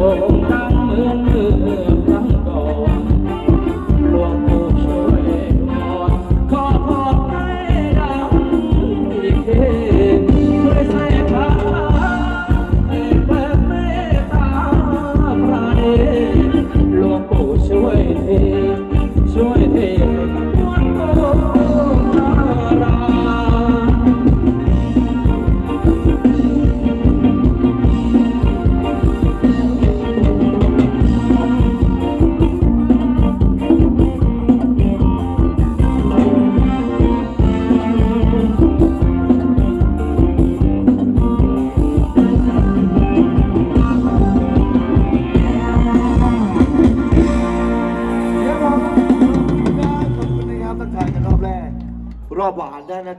ช่วยพรขอพรให้ดังอีกทีช่วยใส่พระให้เปิดเมตตาพระเดชหลวงปู่ช่วยเทช่วยเท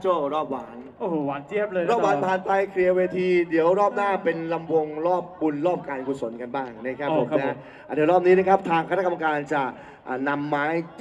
โจรอบหวาน โอ้โหหวานเจี๊ยบเลยะรอบหวานผ่านไปเคลียร์เวที เดี๋ยวรอบหน้าเป็นลำวงรอบบุญรอบการกุศลกันบ้างนะครับอ๋อผมครับผนะมอะเดี๋ยวรอบนี้นะครับทางคณะกรรมการจะอะนำไม้จาก